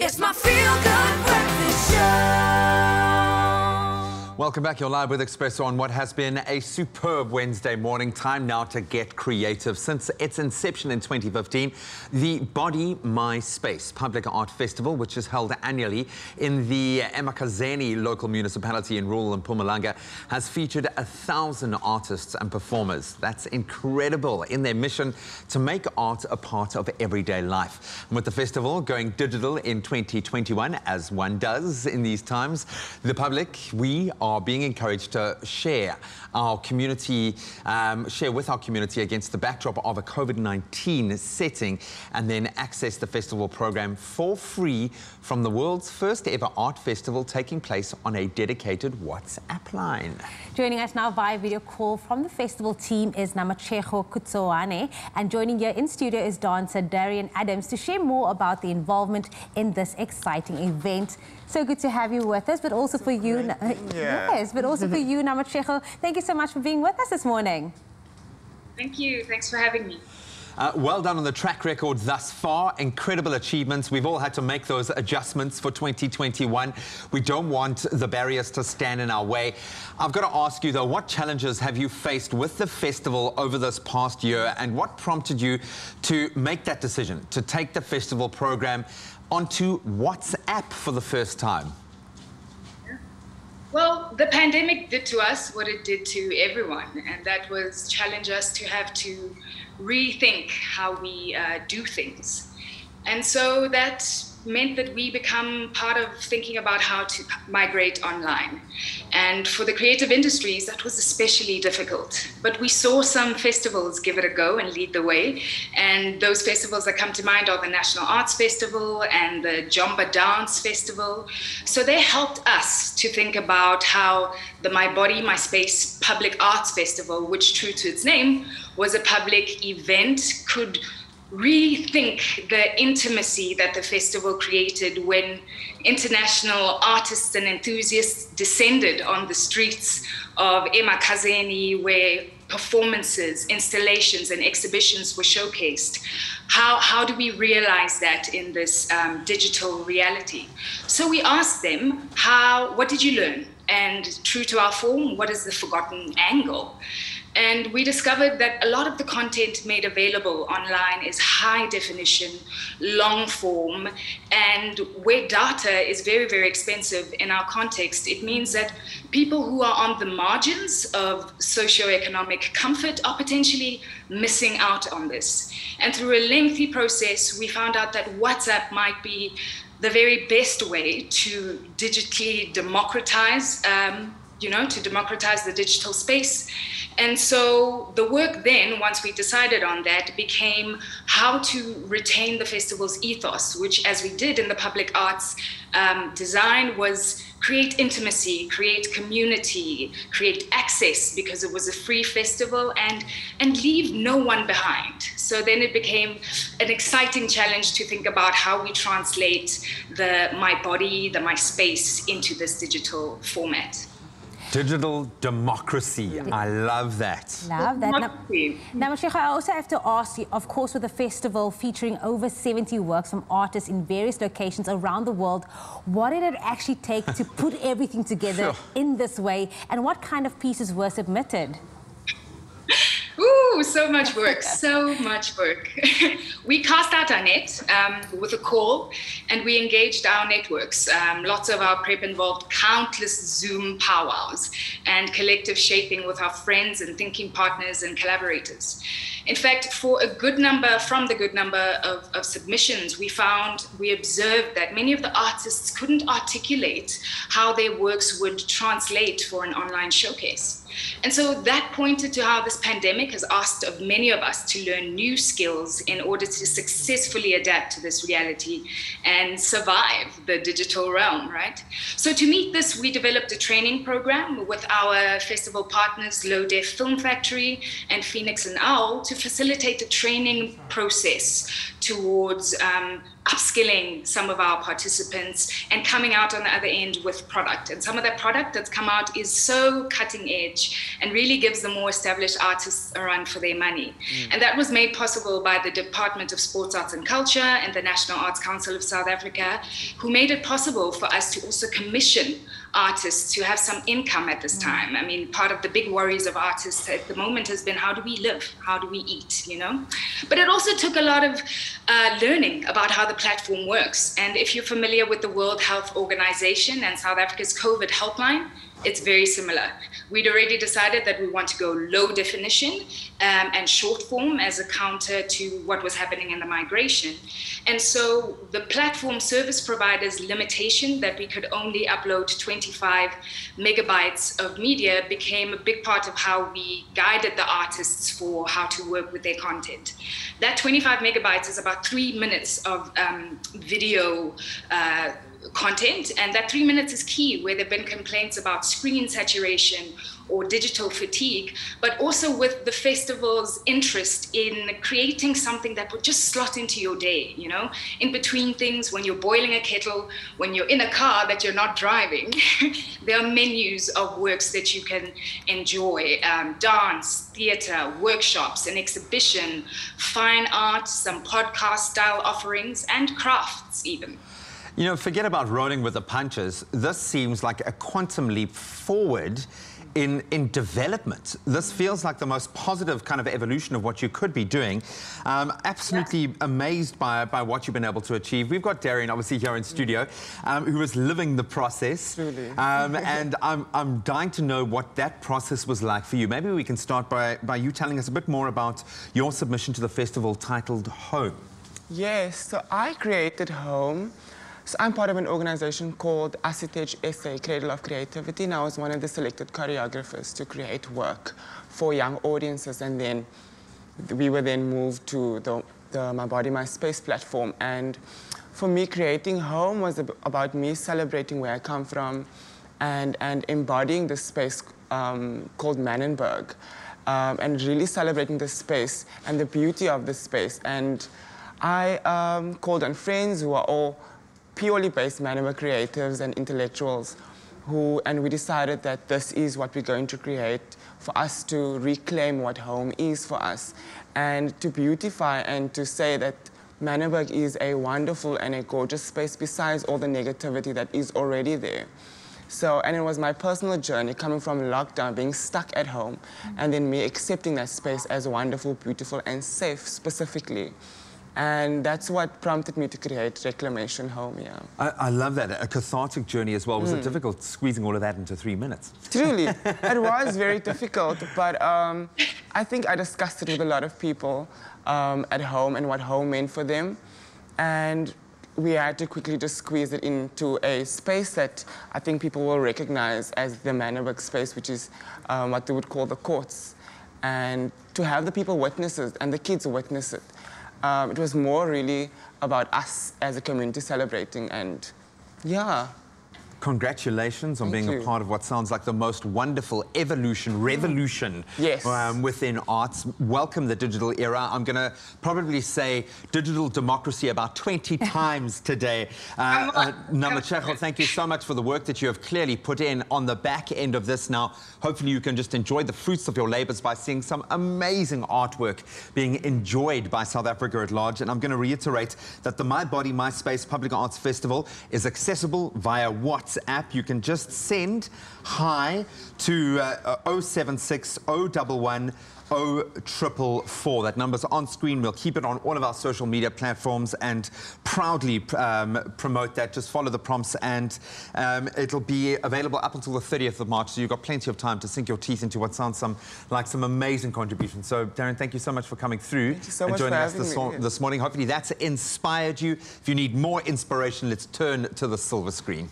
It's my feel good breakfast show. Welcome back. You're live with Expresso on what has been a superb Wednesday morning. Time now to get creative. Since its inception in 2015, the Body My Space Public Art Festival, which is held annually in the eMakhazeni local municipality in rural Mpumalanga, has featured a thousand artists and performers. That's incredible in their mission to make art a part of everyday life. And with the festival going digital in 2021, as one does in these times, the public, we are are being encouraged to share our community, um, share with our community against the backdrop of a COVID-19 setting and then access the festival program for free from the world's first ever art festival taking place on a dedicated WhatsApp line. Joining us now via video call from the festival team is Namatshego Khutsoane and joining here in studio is dancer Darion Adams to share more about the involvement in this exciting event. So good to have you with us, but also for you. Uh, yes, but also for you, Namat Namatshego. Thank you so much for being with us this morning. Thank you. Thanks for having me. Uh, well done on the track record thus far. Incredible achievements. We've all had to make those adjustments for 2021. We don't want the barriers to stand in our way. I've got to ask you, though, what challenges have you faced with the festival over this past year and what prompted you to make that decision, to take the festival program onto WhatsApp for the first time? Well, the pandemic did to us what it did to everyone, and that was challenge us to have to rethink how we uh, do things. And so that meant that we become part of thinking about how to migrate online. And for the creative industries, that was especially difficult. But we saw some festivals give it a go and lead the way. And those festivals that come to mind are the National Arts Festival and the Jomba Dance Festival. So they helped us to think about how the My Body, My Space Public Arts Festival, which, true to its name, was a public event, could rethink the intimacy that the festival created when international artists and enthusiasts descended on the streets of eMakhazeni where performances, installations, and exhibitions were showcased. How, how do we realize that in this um, digital reality? So we asked them, how, what did you learn? And true to our form, what is the forgotten angle? And we discovered that a lot of the content made available online is high definition, long form, and where data is very, very expensive in our context, it means that people who are on the margins of socioeconomic comfort are potentially missing out on this. And through a lengthy process, we found out that WhatsApp might be the very best way to digitally democratize um, you know, to democratize the digital space. And so the work then, once we decided on that, became how to retain the festival's ethos, which, as we did in the public arts um, design, was create intimacy, create community, create access because it was a free festival, and and leave no one behind. So then it became an exciting challenge to think about how we translate the my body, the my space into this digital format. Digital democracy. I love that. Love that. Now, now Mashika, I also have to ask you, of course, with the festival featuring over 70 works from artists in various locations around the world, what did it actually take to put everything together sure. in this way, and what kind of pieces were submitted? Ooh, so much work, so much work. we cast out our net um, with a call and we engaged our networks. Um, lots of our prep involved countless Zoom powwows and collective shaping with our friends and thinking partners and collaborators. In fact, for a good number, from the good number of, of submissions, we found, we observed that many of the artists couldn't articulate how their works would translate for an online showcase. And so that pointed to how this pandemic has asked of many of us to learn new skills in order to successfully adapt to this reality and survive the digital realm, right? So to meet this, we developed a training program with our festival partners, Low Def Film Factory and Phoenix and Owl to facilitate the training process towards um, upskilling some of our participants and coming out on the other end with product. And some of that product that's come out is so cutting edge stage and really gives the more established artists a run for their money. And that was made possible by the Department of Sports, Arts and Culture and the National Arts Council of South Africa, who made it possible for us to also commission artists to have some income at this time. I mean, part of the big worries of artists at the moment has been how do we live? How do we eat? You know? But it also took a lot of uh, learning about how the platform works. And if you're familiar with the World Health Organization and South Africa's COVID helpline, it's very similar. We'd already decided that we want to go low definition um, and short form as a counter to what was happening in the migration. And so the platform service provider's limitation that we could only upload 25 megabytes of media became a big part of how we guided the artists for how to work with their content. That 25 megabytes is about three minutes of um, video. Uh, content, and that three minutes is key where there have been complaints about screen saturation or digital fatigue, but also with the festival's interest in creating something that would just slot into your day, you know, in between things when you're boiling a kettle, when you're in a car that you're not driving. there are menus of works that you can enjoy um, dance, theater, workshops, an exhibition, fine art, some podcast style offerings, and crafts, even. You know, forget about rolling with the punches. This seems like a quantum leap forward in, in development. This feels like the most positive kind of evolution of what you could be doing. Um, absolutely amazed by, by what you've been able to achieve. We've got Darion, obviously, here in studio, um, who is living the process. Truly. Um, and I'm, I'm dying to know what that process was like for you. Maybe we can start by, by you telling us a bit more about your submission to the festival titled Home. Yes, so I created Home. So I'm part of an organization called ASSITEJ SA, Cradle of Creativity, and I was one of the selected choreographers to create work for young audiences. And then we were then moved to the, the My Body, My Space platform. And for me, creating Home was about me celebrating where I come from and, and embodying this space um, called Manenberg. Um, and really celebrating the space and the beauty of the space. And I um, called on friends who are all purely based Manama creatives and intellectuals who, and we decided that this is what we're going to create for us to reclaim what home is for us and to beautify and to say that Manenberg is a wonderful and a gorgeous space besides all the negativity that is already there. So, and it was my personal journey coming from lockdown, being stuck at home, and then me accepting that space as wonderful, beautiful, and safe specifically. And that's what prompted me to create Reclamation Home, yeah. I, I love that. A cathartic journey as well. Was it difficult squeezing all of that into three minutes? Truly, it was very difficult, but um, I think I discussed it with a lot of people um, at home and what home meant for them. And we had to quickly just squeeze it into a space that I think people will recognize as the Manenberg space, which is um, what they would call the courts. And to have the people witness it and the kids witness it, um, it was more really about us as a community celebrating and yeah. Congratulations on Thank being a part of what sounds like the most wonderful evolution, revolution Yes. um, within arts. Welcome the digital era. I'm going to probably say digital democracy about 20 times today. Uh, uh, thank you so much for the work that you have clearly put in on the back end of this now. Hopefully you can just enjoy the fruits of your labors by seeing some amazing artwork being enjoyed by South Africa at large. And I'm going to reiterate that the My Body, My Space Public Arts Festival is accessible via WhatsApp. You can just send hi to uh, 076 011 0444. That number's on screen. We'll keep it on all of our social media platforms and proudly um, promote that. Just follow the prompts and um, it'll be available up until the 30th of March. So you've got plenty of time to sink your teeth into what sounds some like some amazing contributions. So Darren, thank you so much for coming through Thank you so and much for joining us this, me. this morning. Hopefully that's inspired you. If you need more inspiration, let's turn to the silver screen.